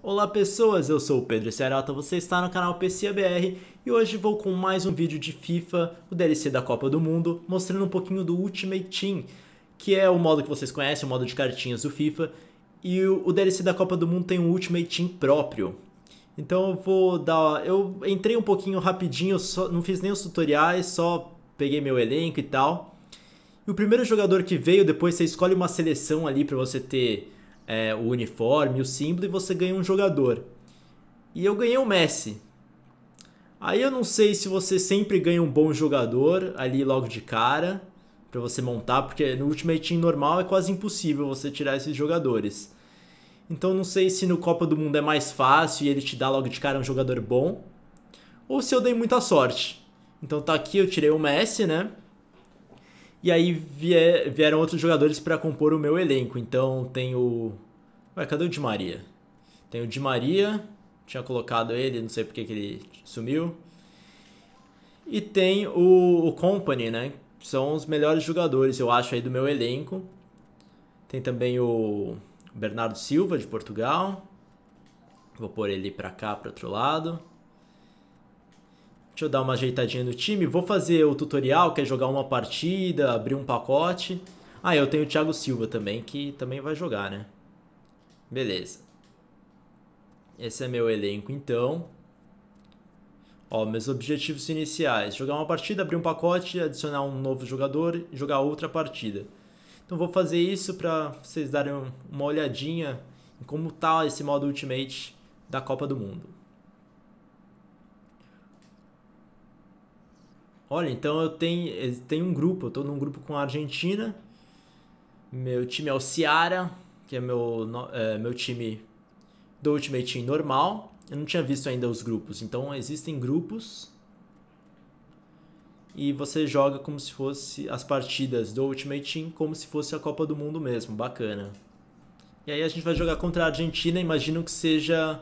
Olá pessoas, eu sou o Pedro Cearata, você está no canal PCBR e hoje vou com mais um vídeo de FIFA, o DLC da Copa do Mundo, mostrando um pouquinho do Ultimate Team, que é o modo que vocês conhecem, o modo de cartinhas do FIFA, e o DLC da Copa do Mundo tem um Ultimate Team próprio. Então eu vou dar... eu entrei um pouquinho rapidinho, só, não fiz nem os tutoriais, só peguei meu elenco e tal. E o primeiro jogador que veio, depois você escolhe uma seleção ali para você ter é, o uniforme, o símbolo e você ganha um jogador. E eu ganhei o Messi. Aí eu não sei se você sempre ganha um bom jogador ali logo de cara para você montar, porque no Ultimate Team normal é quase impossível você tirar esses jogadores. Então não sei se no Copa do Mundo é mais fácil e ele te dá logo de cara um jogador bom, ou se eu dei muita sorte. Então tá aqui, eu tirei o Messi, né? E aí vier, vieram outros jogadores para compor o meu elenco. Então tem o. Ué, cadê o Di Maria? Tem o Di Maria, tinha colocado ele, não sei porque que ele sumiu. E tem o, o Company, né? São os melhores jogadores, eu acho, aí do meu elenco. Tem também o Bernardo Silva, de Portugal. Vou pôr ele pra cá, pro outro lado. Deixa eu dar uma ajeitadinha no time. Vou fazer o tutorial, que é jogar uma partida, abrir um pacote. Ah, eu tenho o Thiago Silva também, que também vai jogar, né? Beleza. Esse é meu elenco, então. Ó, meus objetivos iniciais. Jogar uma partida, abrir um pacote, adicionar um novo jogador e jogar outra partida. Então vou fazer isso para vocês darem uma olhadinha em como tá esse modo Ultimate da Copa do Mundo. Olha, então eu tenho, tenho um grupo, eu tô num grupo com a Argentina. Meu time é o Ciara, que é meu, é, meu time do Ultimate Team normal. Eu não tinha visto ainda os grupos, então existem grupos. E você joga como se fosse as partidas do Ultimate Team, como se fosse a Copa do Mundo mesmo, bacana. E aí a gente vai jogar contra a Argentina, imagino que seja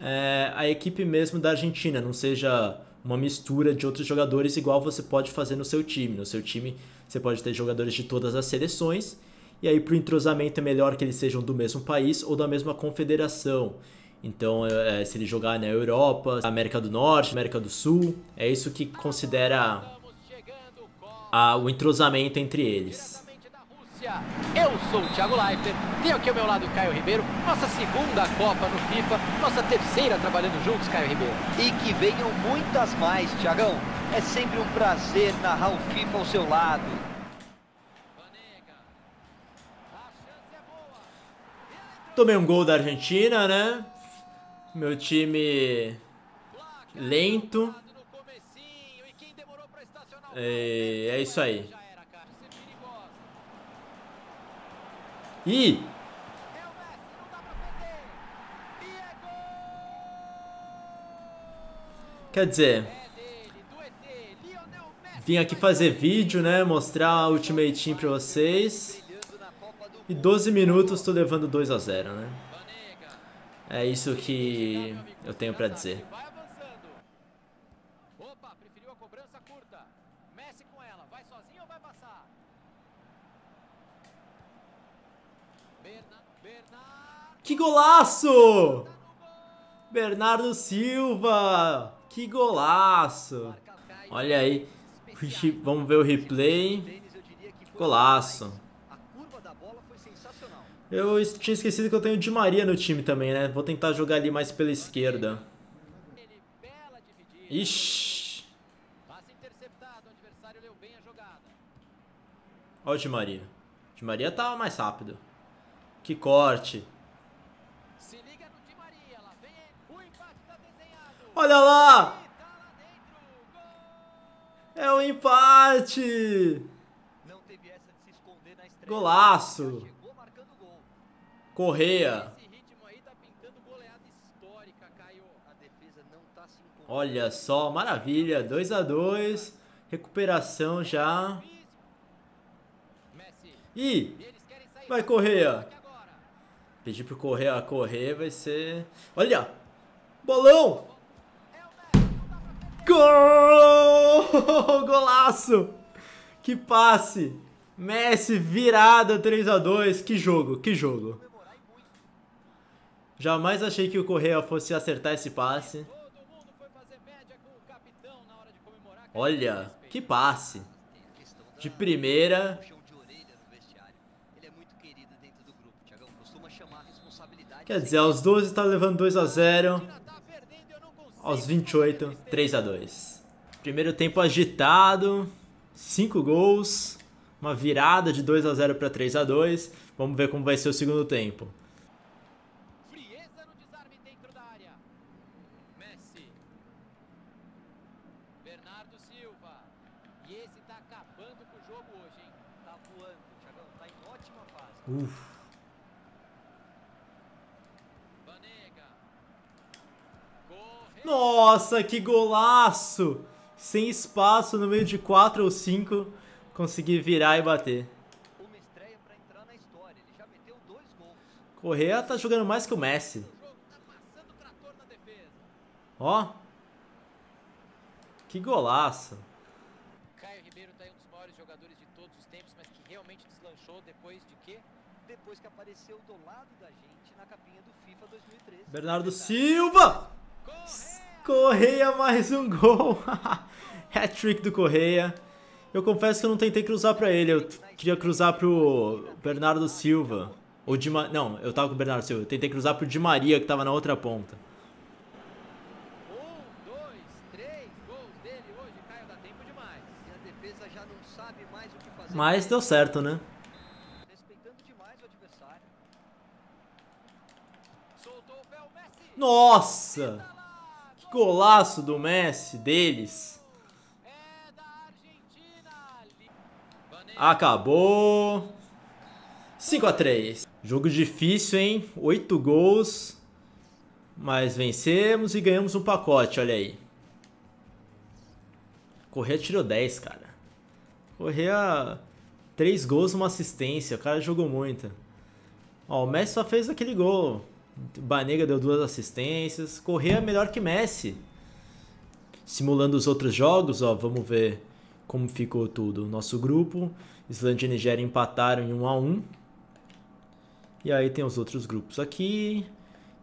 é, a equipe mesmo da Argentina, não seja uma mistura de outros jogadores, igual você pode fazer no seu time. No seu time, você pode ter jogadores de todas as seleções, e aí para o entrosamento é melhor que eles sejam do mesmo país ou da mesma confederação. Então, é, se ele jogar na Europa, América do Norte, América do Sul, é isso que considera a, o entrosamento entre eles. Eu sou o Thiago Leifert, tenho aqui ao meu lado o Caio Ribeiro, nossa segunda Copa no FIFA, nossa terceira trabalhando juntos, Caio Ribeiro. E que venham muitas mais, Thiagão. É sempre um prazer narrar o FIFA ao seu lado. Tomei um gol da Argentina, né? Meu time lento. É, é isso aí. Ih! Quer dizer, vim aqui fazer vídeo, né? Mostrar o Ultimate Team pra vocês. E 12 minutos tô levando 2 a 0 né? É isso que eu tenho pra dizer. Que golaço! Bernardo Silva! Que golaço! Olha aí. Vamos ver o replay. Golaço. Eu tinha esquecido que eu tenho Di Maria no time também, né? Vou tentar jogar ali mais pela esquerda. Ixi. Olha o Di Maria. Di Maria tava mais rápido. Que corte. Olha lá! É o um empate! Golaço! Correia! Olha só, maravilha! 2 a 2 Recuperação já. Ih! Vai, Correia! Pedir pro Correia correr vai ser... Olha! Bolão! Gol! Golaço! Que passe! Messi virada 3 a 2 Que jogo, que jogo. Jamais achei que o Correia fosse acertar esse passe. Olha, que passe. De primeira. Quer dizer, aos 12 está levando 2 a 0. Aos 28, 3 a 2. Primeiro tempo agitado, 5 gols, uma virada de 2 a 0 para 3 a 2. Vamos ver como vai ser o segundo tempo. Bernardo Silva. E esse tá acabando com o jogo hoje, hein? Tá voando, Thiagão, tá em ótima fase. Uf. Banega. Corre. Nossa, que golaço! Sem espaço no meio de 4 ou 5, consegui virar e bater. Correa tá jogando mais que o Messi. Tá. Ó. Que golaço. Caio Ribeiro tá aí um dos maiores jogadores de todos os tempos, mas que realmente deslanchou depois de quê? Depois que apareceu do lado da gente na capinha do FIFA 2013. Bernardo Silva! Correia mais um gol. Hat-trick do Correia. Eu confesso que eu não tentei cruzar pra ele, eu queria cruzar pro Bernardo Silva. Ou de Ma... Não, eu tava com o Bernardo Silva. Eu tentei cruzar pro Di Maria, que tava na outra ponta. Um, dois, três gols dele hoje, Caio, dá tempo demais. E a defesa já não sabe mais o que fazer. Mas deu certo, né? Nossa! Golaço do Messi, deles. Acabou. 5 a 3. Jogo difícil, hein? 8 gols. Mas vencemos e ganhamos um pacote, olha aí. Correia tirou 10, cara. Correia 3 gols, uma assistência. O cara jogou muito. Ó, o Messi só fez aquele gol. Banega deu duas assistências. Correia é melhor que Messi. Simulando os outros jogos, ó, vamos ver como ficou tudo. Nosso grupo, Islândia e Nigéria empataram em 1 a 1. E aí tem os outros grupos aqui.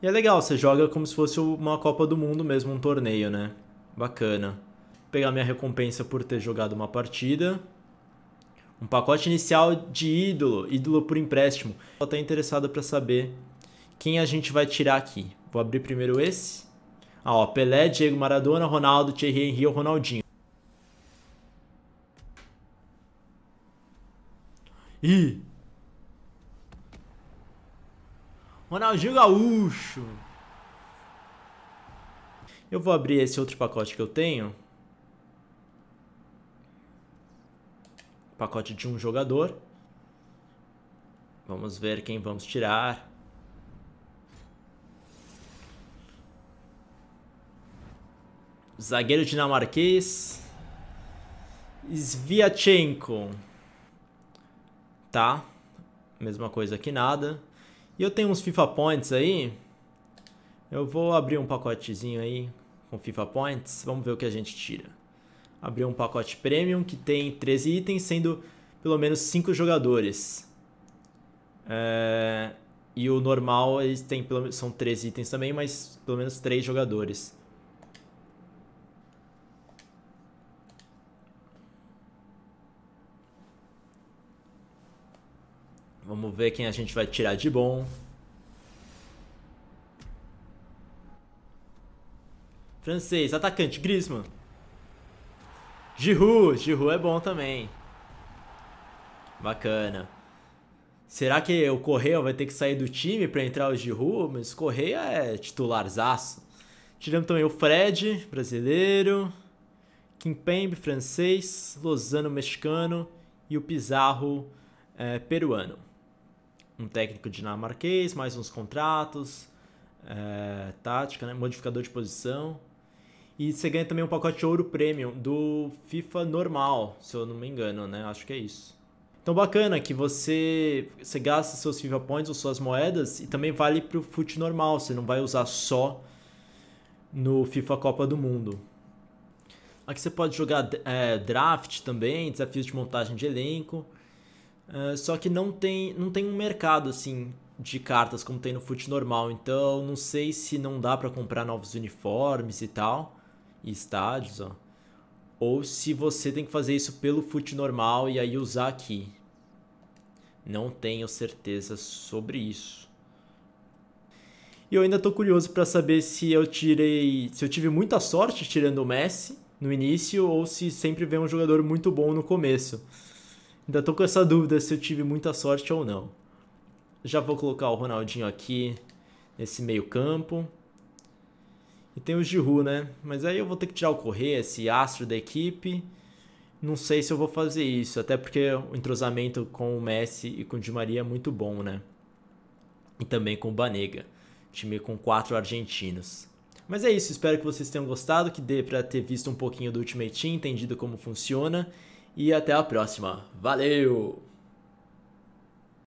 E é legal, você joga como se fosse uma Copa do Mundo mesmo, um torneio, né? Bacana. Vou pegar minha recompensa por ter jogado uma partida. Um pacote inicial de ídolo, ídolo por empréstimo. Tô até interessado para saber quem a gente vai tirar aqui. Vou abrir primeiro esse. Ah, ó, Pelé, Diego Maradona, Ronaldo, Thierry Henry ou Ronaldinho. Ih! Ronaldinho Gaúcho. Eu vou abrir esse outro pacote que eu tenho. Pacote de um jogador. Vamos ver quem vamos tirar. Zagueiro dinamarquês. Sviatchenko. Tá. Mesma coisa que nada. E eu tenho uns FIFA Points aí. Eu vou abrir um pacotezinho aí com FIFA Points. Vamos ver o que a gente tira. Abrir um pacote Premium que tem 13 itens, sendo pelo menos 5 jogadores. É... E o normal eles têm pelo... são 13 itens também, mas pelo menos 3 jogadores. Vamos ver quem a gente vai tirar de bom. Francês, atacante, Griezmann. Giroud, Giroud é bom também. Bacana. Será que o Correia vai ter que sair do time para entrar o Giroud? Mas Correia é titularzaço. Tiramos também o Fred, brasileiro. Kimpembe, francês. Lozano, mexicano. E o Pizarro, é, peruano um técnico dinamarquês, mais uns contratos, é, tática, né? modificador de posição. E você ganha também um pacote ouro premium do FIFA normal, se eu não me engano, né? Acho que é isso. Então bacana que você, você gasta seus FIFA Points ou suas moedas e também vale para o FUT normal, você não vai usar só no FIFA Copa do Mundo. Aqui você pode jogar é, draft também, desafios de montagem de elenco. Uh, só que não tem, não tem um mercado assim de cartas como tem no FUT normal. Então, não sei se não dá para comprar novos uniformes e tal, e estádios, ó. Ou se você tem que fazer isso pelo FUT normal e aí usar aqui. Não tenho certeza sobre isso. E eu ainda tô curioso para saber se eu tirei, se eu tive muita sorte tirando o Messi no início ou se sempre vem um jogador muito bom no começo. Ainda tô com essa dúvida se eu tive muita sorte ou não. Já vou colocar o Ronaldinho aqui nesse meio campo. E tem o Giroud, né? Mas aí eu vou ter que tirar o Correia, esse astro da equipe. Não sei se eu vou fazer isso, até porque o entrosamento com o Messi e com o Di Maria é muito bom, né? E também com o Banega, time com quatro argentinos. Mas é isso, espero que vocês tenham gostado, que dê para ter visto um pouquinho do Ultimate Team, entendido como funciona. E até a próxima. Valeu!